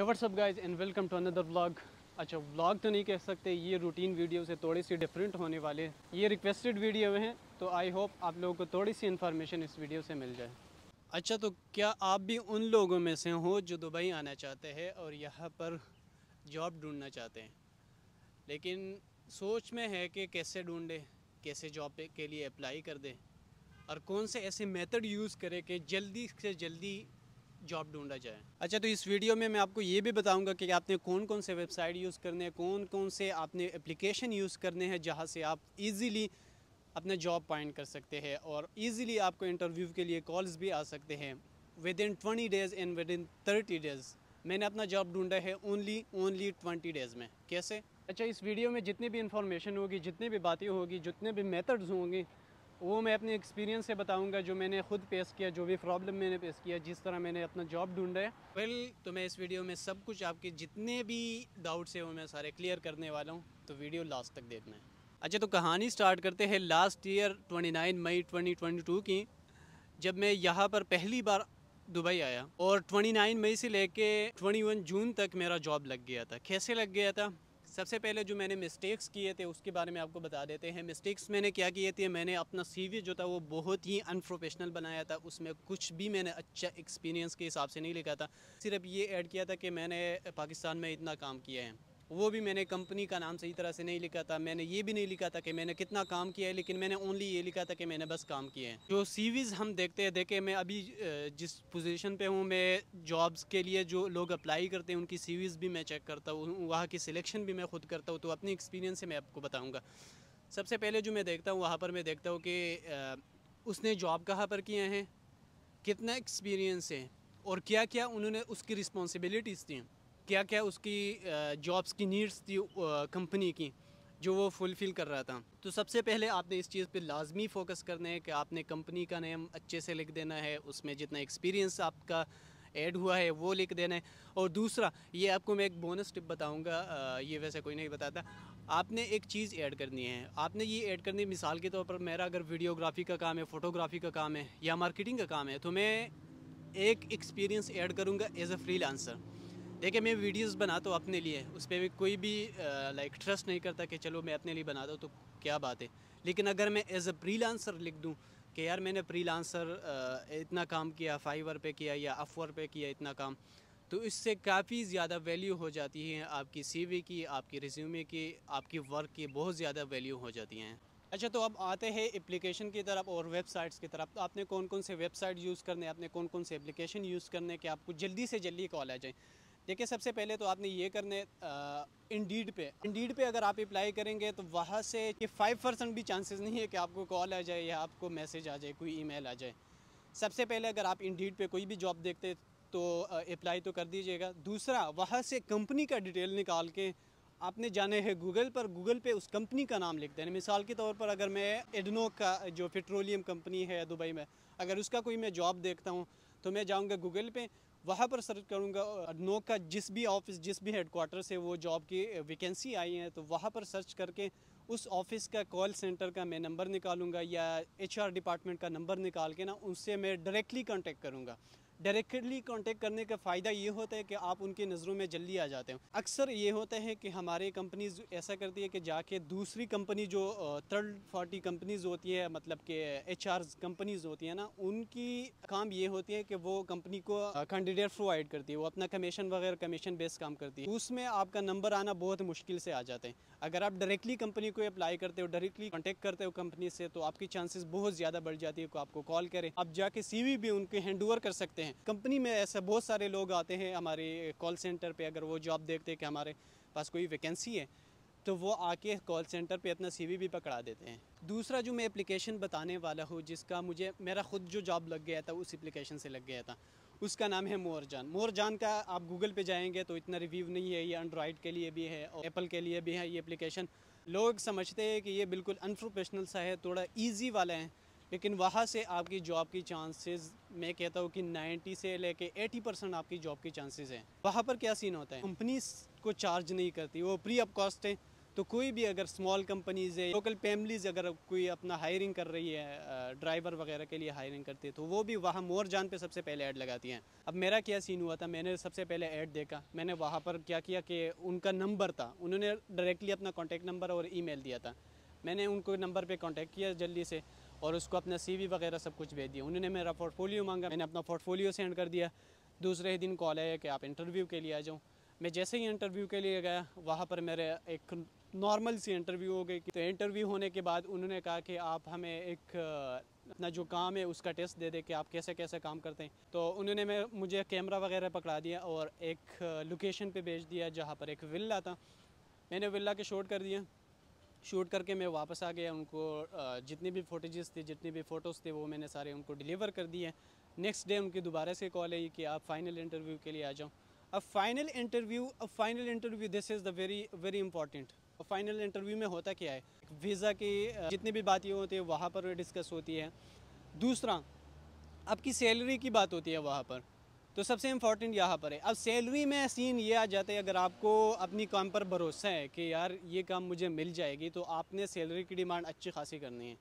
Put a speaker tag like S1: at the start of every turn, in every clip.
S1: है what's up guys and welcome to another vlog अच्छा vlog तो नहीं कह सकते, ये रूटीन वीडियो से थोड़ी सी डिफरेंट होने वाले ये रिक्वेस्टेड वीडियो हैं तो आई होप आप लोगों को थोड़ी सी इन्फॉर्मेशन इस वीडियो से मिल जाए। अच्छा तो क्या आप भी उन लोगों में से हो जो दुबई आना चाहते हैं और यहाँ पर जॉब ढूंढना चाहते हैं? लेकिन सोच में है कि कैसे ढूंढे, कैसे जॉब के लिए अप्लाई कर दें, और कौन से ऐसे मेथड यूज़ करें कि जल्दी से जल्दी जॉब ढूंढा जाए। अच्छा तो इस वीडियो में मैं आपको ये भी बताऊँगा कि आपने कौन कौन से वेबसाइट यूज़ करने हैं कौन कौन से आपने एप्लीकेशन यूज़ करने हैं जहाँ से आप इजीली अपना जॉब पॉइंट कर सकते हैं और इजीली आपको इंटरव्यू के लिए कॉल्स भी आ सकते हैं। Within twenty days and within thirty days मैंने अपना जॉब ढूंढा है ओनली ओनली ट्वेंटी डेज़ में। कैसे? अच्छा इस वीडियो में जितनी भी इंफॉर्मेशन होगी जितनी भी बातें होगी जितने भी मेथड्स होंगे वो मैं अपने एक्सपीरियंस से बताऊँगा जो मैंने खुद पेश किया जो भी प्रॉब्लम मैंने पेश किया जिस तरह मैंने अपना जॉब ढूंढा है। वेल well, तो मैं इस वीडियो में सब कुछ आपके जितने भी डाउट्स हैं वो मैं सारे क्लियर करने वाला हूँ तो वीडियो लास्ट तक देखना है। अच्छा तो कहानी स्टार्ट करते हैं लास्ट ईयर 29 मई 2022 की जब मैं यहाँ पर पहली बार दुबई आया और 29 मई से लेके 21 जून तक मेरा जॉब लग गया था। कैसे लग गया था? सबसे पहले जो मैंने मिस्टेक्स किए थे, उसके बारे में आपको बता देते हैं। मिस्टेक्स मैंने क्या किए थे? मैंने अपना सीवी जो था, वो बहुत ही अनप्रोफेशनल बनाया था। उसमें कुछ भी मैंने अच्छा एक्सपीरियंस के हिसाब से नहीं लिखा था। सिर्फ़ ये ऐड किया था कि मैंने पाकिस्तान में इतना काम किया है। वो भी मैंने कंपनी का नाम सही तरह से नहीं लिखा था, मैंने ये भी नहीं लिखा था कि मैंने कितना काम किया है, लेकिन मैंने ओनली ये लिखा था कि मैंने बस काम किया है। जो सीवीज़ हम देखते हैं, देखे, मैं अभी जिस पोजीशन पे हूँ, मैं जॉब्स के लिए जो लोग अप्लाई करते हैं, उनकी सीवीज़ भी मैं चेक करता हूँ, वहाँ की सिलेक्शन भी मैं खुद करता हूँ तो अपनी एक्सपीरियंस से मैं आपको बताऊँगा। सबसे पहले जो मैं देखता हूँ, वहाँ पर मैं देखता हूँ कि उसने जॉब कहाँ पर किए हैं, कितना एक्सपीरियंस है, और क्या क्या उन्होंने उसकी रिस्पॉन्सिबिलिटीज़ थी क्या क्या उसकी जॉब्स की नीड्स थी कंपनी की, जो वो फुलफ़िल कर रहा था। तो सबसे पहले आपने इस चीज़ पे लाजमी फ़ोकस करना है कि आपने कंपनी का नेम अच्छे से लिख देना है, उसमें जितना एक्सपीरियंस आपका ऐड हुआ है, वो लिख देना है। और दूसरा, ये आपको मैं एक बोनस टिप बताऊँगा ये वैसे कोई नहीं बताता। आपने एक चीज़ ऐड करनी है। आपने ये ऐड करनी, मिसाल के तौर पर मेरा अगर वीडियोग्राफी का काम है फ़ोटोग्राफी का काम है, या मार्केटिंग का काम है तो मैं एक एक्सपीरियंस ऐड करूँगा एज अ फ्री देखिए, मैं वीडियोस बनाता हूँ अपने लिए उस पर भी कोई भी लाइक ट्रस्ट नहीं करता कि चलो मैं अपने लिए बनाता हूँ तो क्या बात है। लेकिन अगर मैं एज अ प्री लिख दूँ कि यार मैंने प्री इतना काम किया फाइवर पे किया या अफवर पे किया इतना काम तो इससे काफ़ी ज़्यादा वैल्यू हो जाती है आपकी सीवी की, आपकी रिज्यूमे की, आपकी वर्क की, बहुत ज़्यादा वैल्यू हो जाती हैं। अच्छा तो अब आते हैं एप्लीकेशन की तरफ़ और वेबसाइट्स की तरफ़। तो आपने कौन कौन से वेबसाइट यूज़ करने, आपने कौन कौन से एप्लीकेशन यूज़ करने कि आपको जल्दी से जल्दी कॉल आ जाए। देखिए, सबसे पहले तो आपने ये करने इंडीड पे। इंडीड पे अगर आप अप्लाई करेंगे तो वहाँ से ये फाइव परसेंट भी चांसेस नहीं है कि आपको कॉल आ जाए या आपको मैसेज आ जाए, कोई ईमेल आ जाए। सबसे पहले अगर आप इंडीड पे कोई भी जॉब देखते तो अप्लाई तो कर दीजिएगा। दूसरा, वहाँ से कंपनी का डिटेल निकाल के आपने जाने हैं गूगल पर। गूगल पे उस कंपनी का नाम लिख देना। मिसाल के तौर पर अगर मैं एडनो का, जो पेट्रोलियम कंपनी है दुबई में, अगर उसका कोई मैं जॉब देखता हूँ तो मैं जाऊँगा गूगल पे। वहाँ पर सर्च करूँगा नो का जिस भी ऑफ़िस, जिस भी हेडकोार्टर से वो जॉब की वैकेंसी आई है तो वहाँ पर सर्च करके उस ऑफ़िस का कॉल सेंटर का मैं नंबर निकालूँगा या एचआर डिपार्टमेंट का नंबर निकाल के ना, उनसे मैं डायरेक्टली कांटेक्ट करूँगा। डायरेक्टली कांटेक्ट करने का फ़ायदा ये होता है कि आप उनकी नज़रों में जल्दी आ जाते हैं। अक्सर ये होता है कि हमारे कंपनीज़ ऐसा करती है कि जाके दूसरी कंपनी जो थर्ड पार्टी कंपनीज़ होती है मतलब कि एच कंपनीज़ होती है ना, उनकी काम ये होती है कि वो कंपनी को कैंडिडेट प्रोवाइड करती है। वो अपना कमीशन वगैरह कमीशन बेस काम करती है। उसमें आपका नंबर आना बहुत मुश्किल से आ जाते हैं। अगर आप डायरेक्टली कंपनी को अप्लाई करते हो डायरेक्टली कॉन्टेक्ट करते हो कंपनी से तो आपकी चांसेस बहुत ज़्यादा बढ़ जाती है आपको कॉल करें। आप जाके सीवी भी उनके हैंड कर सकते हैं। हैं कंपनी में ऐसे बहुत सारे लोग आते हैं हमारे कॉल सेंटर पे, अगर वो जॉब देखते हैं कि हमारे पास कोई वैकेंसी है तो वो आके कॉल सेंटर पे अपना सीवी भी पकड़ा देते हैं। दूसरा जो मैं एप्लीकेशन बताने वाला हूँ, जिसका मुझे, मेरा ख़ुद जो जॉब लग गया था, उस एप्लीकेशन से लग गया था। उसका नाम है मोरजान। मोरजान का आप गूगल पे जाएँगे तो इतना रिव्यू नहीं है, ये एंड्रॉयड के लिए भी है और एप्पल के लिए भी है ये एप्लीकेशन लोग समझते हैं कि ये बिल्कुल अनप्रोफेशनल सा है, थोड़ा ईजी वाला है। लेकिन वहाँ से आपकी जॉब की चांसेस मैं कहता हूँ कि 90 से लेके 80 परसेंट आपकी जॉब की चांसेस हैं। वहाँ पर क्या सीन होता है? कंपनी को चार्ज नहीं करती, वो फ्री ऑफ़ कॉस्ट है। तो कोई भी अगर स्मॉल कंपनीज़ है लोकल फैमिलीज़ अगर कोई अपना हायरिंग कर रही है ड्राइवर वगैरह के लिए हायरिंग करती है तो वो भी वहाँ मोर जान पे सबसे पहले ऐड लगाती हैं। अब मेरा क्या सीन हुआ था? मैंने सबसे पहले ऐड देखा। मैंने वहाँ पर क्या किया कि उनका नंबर था। उन्होंने डायरेक्टली अपना कॉन्टैक्ट नंबर और ई दिया था। मैंने उनको नंबर पर कॉन्टैक्ट किया जल्दी से। और उसको अपना सीवी वगैरह सब कुछ भेज दिया। उन्होंने मेरा पोर्टफोलियो मांगा, मैंने अपना पोर्टफोलियो सेंड कर दिया। दूसरे ही दिन कॉल आया कि आप इंटरव्यू के लिए आ जाऊँ मैं जैसे ही इंटरव्यू के लिए गया, वहाँ पर मेरे एक नॉर्मल सी इंटरव्यू हो गई तो इंटरव्यू होने के बाद उन्होंने कहा कि आप हमें एक, अपना जो काम है उसका टेस्ट दे दे कि आप कैसे कैसे काम करते हैं। तो उन्होंने मैं, मुझे कैमरा वगैरह पकड़ा दिया और एक लोकेशन पे भेज दिया जहाँ पर एक विल्ला था। मैंने विल्ला के शूट कर दिया। शूट करके मैं वापस आ गया, उनको जितनी भी फोटेजेस थे, जितनी भी फ़ोटोज़ थे, वो मैंने सारे उनको डिलीवर कर दिए। नेक्स्ट डे उनकी दोबारा से कॉल आई कि आप फाइनल इंटरव्यू के लिए आ जाओ। अब फाइनल इंटरव्यू अब final interview this is the very very important final interview में होता क्या है? वीज़ा की जितनी भी बातें होती है, वहाँ पर डिस्कस होती है। दूसरा, आपकी सैलरी की बात होती है वहाँ पर। तो सबसे इंपॉर्टेंट यहाँ पर है। अब सैलरी में सीन ये आ जाता है, अगर आपको अपनी काम पर भरोसा है कि यार ये काम मुझे मिल जाएगी तो आपने सैलरी की डिमांड अच्छी खासी करनी है।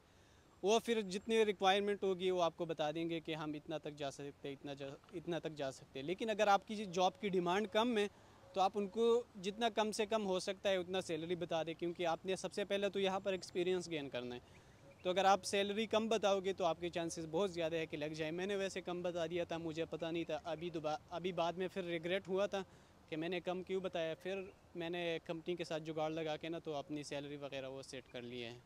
S1: वो फिर जितनी रिक्वायरमेंट होगी, वो आपको बता देंगे कि हम इतना तक जा सकते हैं, इतना जा, इतना तक जा सकते हैं। लेकिन अगर आपकी जॉब की डिमांड कम है तो आप उनको जितना कम से कम हो सकता है, उतना सैलरी बता दें, क्योंकि आपने सबसे पहले तो यहाँ पर एक्सपीरियंस गेन करना है। तो अगर आप सैलरी कम बताओगे तो आपके चांसेस बहुत ज़्यादा है कि लग जाए। मैंने वैसे कम बता दिया था, मुझे पता नहीं था। अभी दोबारा अभी बाद में फिर रिग्रेट हुआ था कि मैंने कम क्यों बताया। फिर मैंने कंपनी के साथ जुगाड़ लगा के ना तो अपनी सैलरी वगैरह वो सेट कर लिए हैं।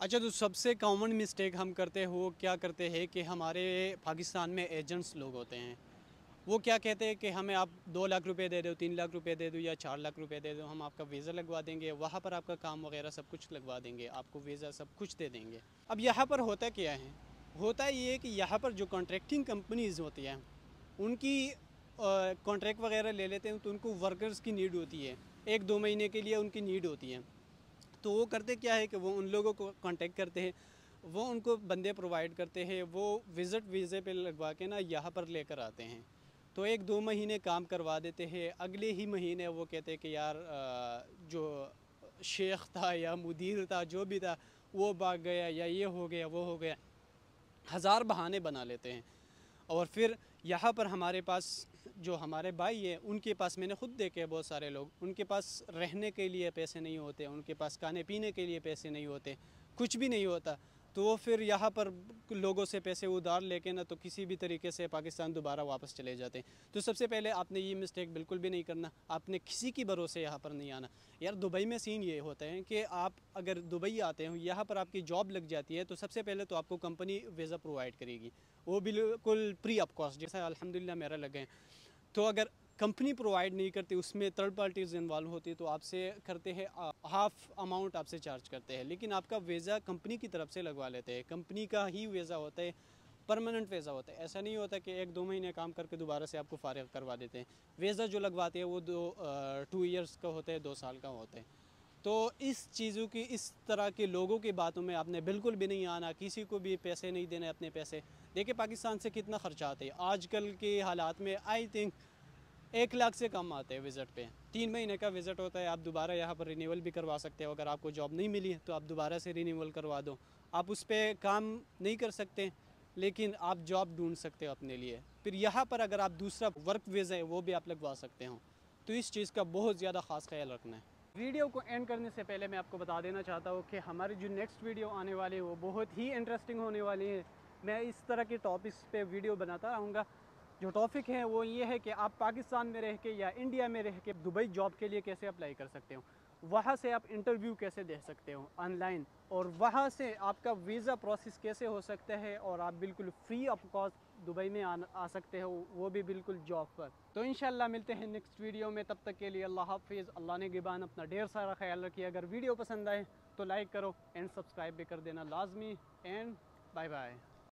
S1: अच्छा तो सबसे कॉमन मिस्टेक हम करते हो क्या करते हैं कि हमारे पाकिस्तान में एजेंट्स लोग होते हैं। वो क्या कहते हैं कि हमें आप दो लाख रुपए दे दो, तीन लाख रुपए दे दो या चार लाख रुपए दे दो, हम आपका वीज़ा लगवा देंगे, वहाँ पर आपका काम वगैरह सब कुछ लगवा देंगे, आपको वीज़ा सब कुछ दे देंगे। अब यहाँ पर होता क्या है? होता ये कि यहाँ पर जो कॉन्ट्रैक्टिंग कंपनीज़ होती हैं, उनकी कॉन्ट्रैक्ट वगैरह ले लेते हैं तो उनको वर्कर्स की नीड होती है। एक दो महीने के लिए उनकी नीड होती है। तो वो करते क्या है कि वो उन लोगों को कॉन्टेक्ट करते हैं, वो उनको बंदे प्रोवाइड करते हैं, वो विज़िट वीज़े पे लगवा के ना यहाँ पर लेकर आते हैं। तो एक दो महीने काम करवा देते हैं, अगले ही महीने वो कहते हैं कि यार जो शेख था या मुदीर था, जो भी था, वो भाग गया या ये हो गया, वो हो गया, हज़ार बहाने बना लेते हैं। और फिर यहाँ पर हमारे पास जो हमारे भाई हैं, उनके पास मैंने ख़ुद देखे बहुत सारे लोग, उनके पास रहने के लिए पैसे नहीं होते, उनके पास खाने पीने के लिए पैसे नहीं होते, कुछ भी नहीं होता। तो वो फिर यहाँ पर लोगों से पैसे उधार लेके ना तो किसी भी तरीके से पाकिस्तान दोबारा वापस चले जाते हैं। तो सबसे पहले आपने ये मिस्टेक बिल्कुल भी नहीं करना, आपने किसी की भरोसे यहाँ पर नहीं आना। यार, दुबई में सीन ये होता है कि आप अगर दुबई आते हो, यहाँ पर आपकी जॉब लग जाती है तो सबसे पहले तो आपको कंपनी वीज़ा प्रोवाइड करेगी। वो बिल्कुल फ्री ऑफ़ कॉस्ट जैसा अलहमदिल्ला मेरा लगे तो अगर कंपनी प्रोवाइड नहीं करती, उसमें थर्ड पार्टीज़ इन्वॉल्व होती है तो आपसे करते हैं हाफ़ अमाउंट आपसे चार्ज करते हैं। लेकिन आपका वीज़ा कंपनी की तरफ़ से लगवा लेते हैं। कंपनी का ही वीज़ा होता है परमानेंट वीज़ा होता है। ऐसा नहीं होता कि एक दो महीने काम करके दोबारा से आपको फारग करवा देते हैं। वीज़ा जो लगवाते हैं, वो दो टू ईयर्स का होता है, दो साल का होता है। तो इस चीज़ों की, इस तरह के लोगों की बातों में आपने बिल्कुल भी नहीं आना, किसी को भी पैसे नहीं देने अपने पैसे। देखिए पाकिस्तान से कितना ख़र्चा आते हैं। आजकल के हालात में आई थिंक एक लाख से कम आते हैं विज़िट पे। तीन महीने का विज़िट होता है, आप दोबारा यहाँ पर रिन्यूअल भी करवा सकते हो। अगर आपको जॉब नहीं मिली तो आप दोबारा से रिन्यूअल करवा दो। आप उस पर काम नहीं कर सकते, लेकिन आप जॉब ढूंढ सकते हो अपने लिए। फिर यहाँ पर अगर आप दूसरा वर्क वीज़ा है, वो भी आप लगवा सकते हो। तो इस चीज़ का बहुत ज़्यादा ख़ास ख्याल रखना है। वीडियो को एंड करने से पहले मैं आपको बता देना चाहता हूँ कि हमारी जो नेक्स्ट वीडियो आने वाली है, वो बहुत ही इंटरेस्टिंग होने वाली है। मैं इस तरह के टॉपिक्स पे वीडियो बनाता रहूँगा। जो टॉपिक है वो ये है कि आप पाकिस्तान में रह के या इंडिया में रह के दुबई जॉब के लिए कैसे अप्लाई कर सकते हो? वहाँ से आप इंटरव्यू कैसे दे सकते हो ऑनलाइन और वहाँ से आपका वीज़ा प्रोसेस कैसे हो सकता है? और आप बिल्कुल फ्री ऑफ़ कॉस्ट दुबई में आ, आ सकते हो वो भी बिल्कुल जॉब पर। तो इन मिलते हैं नेक्स्ट वीडियो में तब तक के लिए अल्लाह हाफिज़ अल्लाह ने गिबान अपना ढेर सारा ख्याल रखिए। अगर वीडियो पसंद आए तो लाइक करो एंड सब्सक्राइब भी कर देना लाजमी। And bye bye